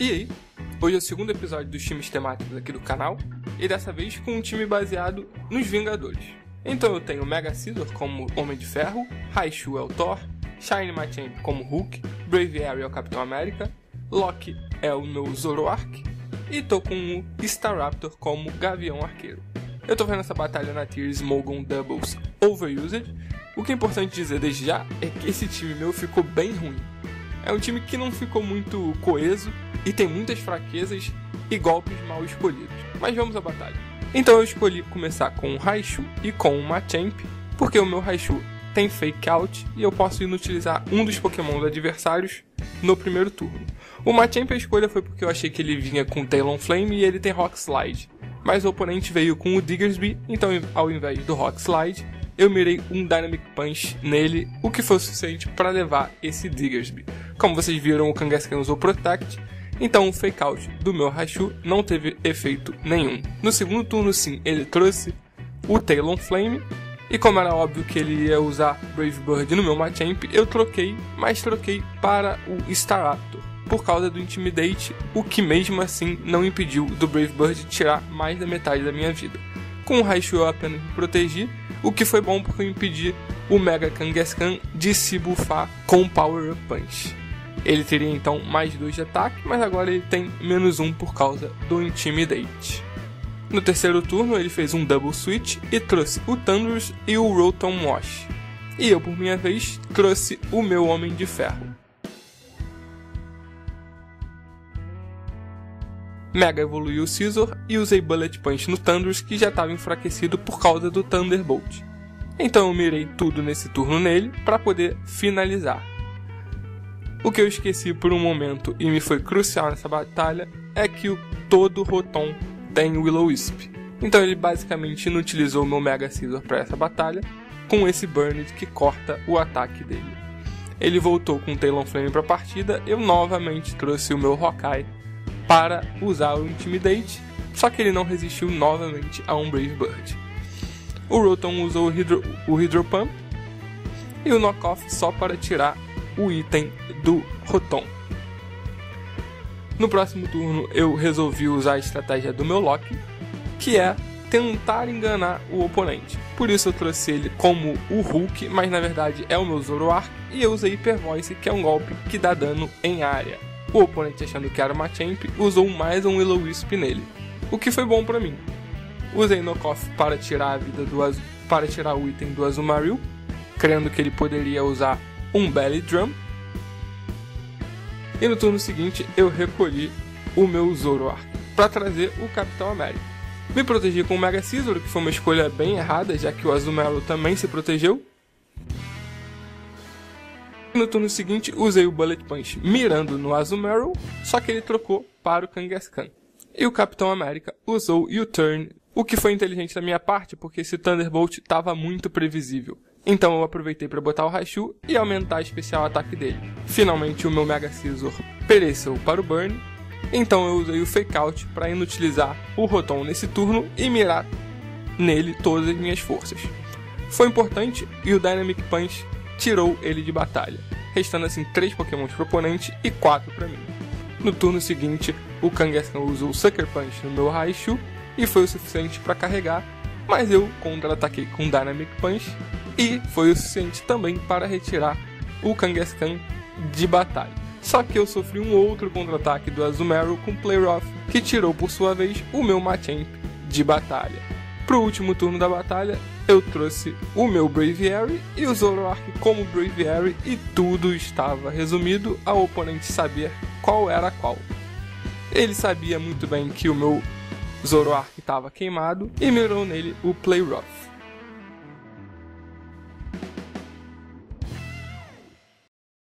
E aí? Hoje é o segundo episódio dos times temáticos aqui do canal, e dessa vez com um time baseado nos Vingadores. Então eu tenho Mega Scizor como Homem de Ferro, Raichu é o Thor, Shine Machamp como Hulk, Braviary é o Capitão América, Loki é o meu Zoroark, e tô com o Staraptor como Gavião Arqueiro. Eu tô vendo essa batalha na Tier Smogon Doubles Overused. O que é importante dizer desde já é que esse time meu ficou bem ruim. É um time que não ficou muito coeso e tem muitas fraquezas e golpes mal escolhidos. Mas vamos à batalha. Então eu escolhi começar com o Raichu e com o Machamp, porque o meu Raichu tem Fake Out e eu posso inutilizar um dos Pokémon adversários no primeiro turno. O Machamp a escolha foi porque eu achei que ele vinha com Talonflame e ele tem Rock Slide. Mas o oponente veio com o Diggersby, então ao invés do Rock Slide, eu mirei um Dynamic Punch nele, o que foi o suficiente para levar esse Diggersby. Como vocês viram, o Kangaskhan usou Protect, então o Fake Out do meu Raichu não teve efeito nenhum. No segundo turno, sim, ele trouxe o Talonflame, e como era óbvio que ele ia usar Brave Bird no meu Machamp, eu troquei, mas troquei para o Staraptor por causa do Intimidate, o que mesmo assim não impediu do Brave Bird tirar mais da metade da minha vida. Com o Raichu eu apenas me protegi, o que foi bom porque eu impedi o Mega Kangaskhan de se buffar com o Power Up Punch. Ele teria então mais 2 de ataque, mas agora ele tem menos 1 um por causa do Intimidate. No terceiro turno, ele fez um double switch e trouxe o Thunders e o Rotom Wash. E eu, por minha vez, trouxe o meu Homem de Ferro. Mega evoluiu o Scizor e usei Bullet Punch no Thunders que já estava enfraquecido por causa do Thunderbolt. Então eu mirei tudo nesse turno nele para poder finalizar. O que eu esqueci por um momento e me foi crucial nessa batalha é que o todo Rotom tem Will-O-Wisp. Então ele basicamente inutilizou meu Mega Scizor para essa batalha com esse Burned que corta o ataque dele. Ele voltou com o Talonflame para a partida, eu novamente trouxe o meu Hawkeye para usar o Intimidate, só que ele não resistiu novamente a um Brave Bird. O Rotom usou o, Hydro, o Hydro Pump e o Knockoff só para tirar o item do Rotom. No próximo turno eu resolvi usar a estratégia do meu Loki, que é tentar enganar o oponente. Por isso eu trouxe ele como o Hulk, mas na verdade é o meu Zoroark, e eu usei Hyper Voice, que é um golpe que dá dano em área. O oponente, achando que era uma champ, usou mais um Willow Wisp nele, o que foi bom para mim. Usei Knockoff para tirar a vida do para tirar o item do Azumarill, crendo que ele poderia usar um Belly Drum. E no turno seguinte eu recolhi o meu Zoroark para trazer o Capitão América. Me protegi com o Mega Scizor, que foi uma escolha bem errada, já que o Azumarill também se protegeu, no turno seguinte, usei o Bullet Punch mirando no Azumarill, só que ele trocou para o Kangaskhan. E o Capitão América usou U-Turn, o que foi inteligente da minha parte, porque esse Thunderbolt estava muito previsível. Então eu aproveitei para botar o Raichu e aumentar o especial ataque dele. Finalmente o meu Mega Scizor pereceu para o Burn, então eu usei o Fake Out para inutilizar o Rotom nesse turno e mirar nele todas as minhas forças. Foi importante e o Dynamic Punch tirou ele de batalha, restando assim 3 Pokémon pro oponente e 4 para mim. No turno seguinte, o Kangaskhan usou Sucker Punch no meu Raichu e foi o suficiente para carregar, mas eu contra-ataquei com Dynamic Punch e foi o suficiente também para retirar o Kangaskhan de batalha. Só que eu sofri um outro contra-ataque do Azumarill com Play Rough, que tirou por sua vez o meu Machamp de batalha. Pro último turno da batalha, eu trouxe o meu Braviary e o Zoroark como Braviary e tudo estava resumido ao oponente saber qual era qual. Ele sabia muito bem que o meu Zoroark estava queimado e mirou nele o Play Rough.